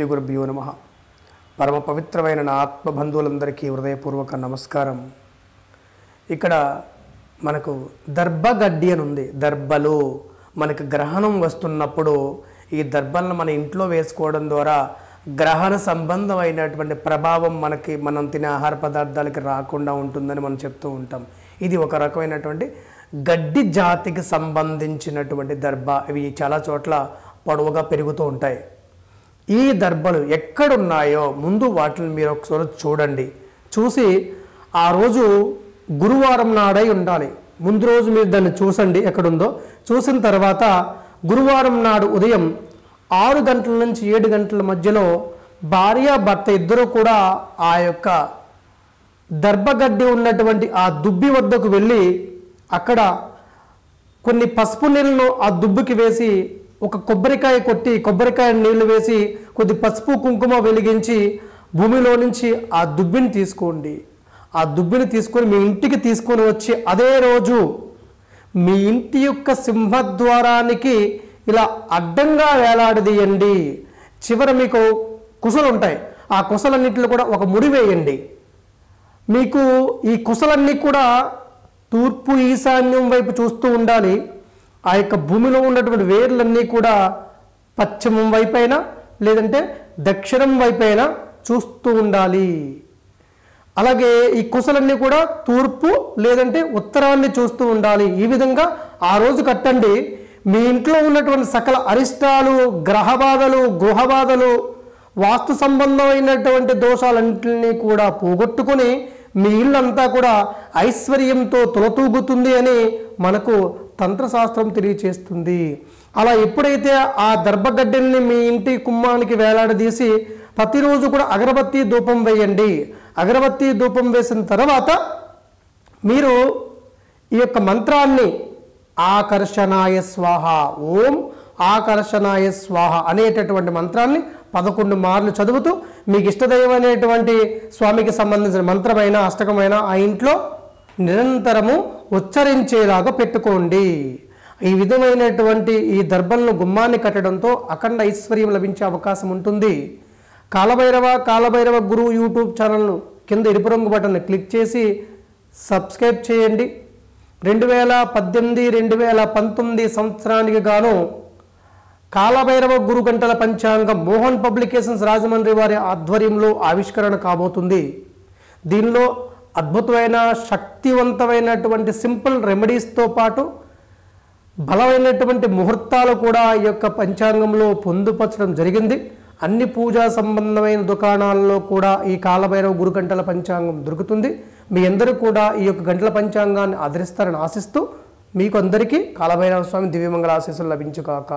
శ్రీ గురుభ్యో నమ. పరమ పవిత్రమైన నా ఆత్మబంధువులందరికీ హృదయపూర్వక నమస్కారం. ఇక్కడ మనకు దర్భగడ్డి అని ఉంది. దర్భలు. మనకు గ్రహణం వస్తున్నప్పుడు ఈ దర్భలను మన ఇంట్లో వేసుకోవడం ద్వారా గ్రహణ సంబంధమైనటువంటి ప్రభావం మనకి మనం తినే ఆహార పదార్థాలకి రాకుండా ఉంటుందని మనం చెప్తూ ఉంటాం. ఇది ఒక రకమైనటువంటి గడ్డి జాతికి సంబంధించినటువంటి దర్భ. ఇవి చాలా చోట్ల పొడవుగా పెరుగుతూ ఉంటాయి. ఈ దర్భలు ఎక్కడున్నాయో ముందు వాటిని మీరు ఒకసారి చూడండి. చూసి ఆ రోజు గురువారం నాడై ఉండాలి. ముందు రోజు మీరు దాన్ని చూసండి ఎక్కడుందో. చూసిన తర్వాత గురువారం నాడు ఉదయం ఆరు గంటల నుంచి ఏడు గంటల మధ్యలో భార్య భర్త ఇద్దరూ కూడా ఆ యొక్క దర్భగడ్డి ఉన్నటువంటి ఆ దుబ్బి వద్దకు వెళ్ళి అక్కడ కొన్ని పసుపు నీళ్ళను ఆ దుబ్బుకి వేసి ఒక కొబ్బరికాయ కొట్టి కొబ్బరికాయ నీళ్ళు వేసి కొద్ది పసుపు కుంకుమ వెలిగించి భూమిలో నుంచి ఆ దుబ్బిని తీసుకోండి. ఆ దుబ్బిని తీసుకొని మీ ఇంటికి తీసుకొని వచ్చి అదే రోజు మీ ఇంటి యొక్క సింహద్వారానికి ఇలా అడ్డంగా వేలాడదీయండి. చివర మీకు కుసలు ఉంటాయి ఆ కుసలన్నింటిలో కూడా ఒక ముడి వేయండి. మీకు ఈ కుసలన్నీ కూడా తూర్పు ఈశాన్యం వైపు చూస్తూ ఉండాలి. ఆ యొక్క భూమిలో ఉన్నటువంటి వేర్లన్నీ కూడా పశ్చిమం వైపైనా లేదంటే దక్షిణం వైపైనా చూస్తూ ఉండాలి. అలాగే ఈ కుసలన్నీ కూడా తూర్పు లేదంటే ఉత్తరాన్ని చూస్తూ ఉండాలి. ఈ విధంగా ఆ రోజు కట్టండి. మీ ఇంట్లో ఉన్నటువంటి సకల అరిష్టాలు గ్రహబాధలు గృహబాధలు వాస్తు సంబంధమైనటువంటి దోషాలన్నింటినీ కూడా పోగొట్టుకుని మీ ఇల్లంతా కూడా ఐశ్వర్యంతో తులతూగుతుంది అని మనకు తంత్రశాస్త్రం తెలియచేస్తుంది. అలా ఎప్పుడైతే ఆ దర్భగడ్డల్ని మీ ఇంటి కుమ్మానికి వేలాడదీసి ప్రతిరోజు కూడా అగరబత్తి ధూపం వేయండి. అగరబత్తి ధూపం వేసిన తర్వాత మీరు ఈ యొక్క మంత్రాన్ని ఆకర్షణాయ స్వాహ ఓం ఆకర్షణాయ స్వాహ అనేటటువంటి మంత్రాన్ని పదకొండు మార్లు చదువుతూ మీకు ఇష్టదైవమైనటువంటి స్వామికి సంబంధించిన మంత్రమైన అష్టకమైన ఆ ఇంట్లో నిరంతరము ఉచ్చరించేలాగా పెట్టుకోండి. ఈ విధమైనటువంటి ఈ దర్భలను గుమ్మాన్ని కట్టడంతో అఖండ ఐశ్వర్యం లభించే అవకాశం ఉంటుంది. కాలభైరవ కాలభైరవ గురు యూట్యూబ్ ఛానల్ను కింద ఎరుపు రంగు బటన్ క్లిక్ చేసి సబ్స్క్రైబ్ చేయండి. రెండు వేల పద్దెనిమిది రెండు వేల పంతొమ్మిది సంవత్సరానికి గాను కాలభైరవ గురు గంటల పంచాంగం మోహన్ పబ్లికేషన్స్ రాజమండ్రి వారి ఆధ్వర్యంలో ఆవిష్కరణ కాబోతుంది. దీనిలో అద్భుతమైన శక్తివంతమైనటువంటి సింపుల్ రెమెడీస్తో పాటు బలమైనటువంటి ముహూర్తాలు కూడా ఈ యొక్క పంచాంగంలో పొందుపరచడం జరిగింది. అన్ని పూజా సంబంధమైన దుకాణాల్లో కూడా ఈ కాలభైరవ గురు గంటల పంచాంగం దొరుకుతుంది. మీ అందరూ కూడా ఈ యొక్క గంటల పంచాంగాన్ని ఆదరిస్తారని ఆశిస్తూ మీకు అందరికీ కాలభైరవ స్వామి దివ్యమంగళ ఆశీస్సులు లభించుగాక.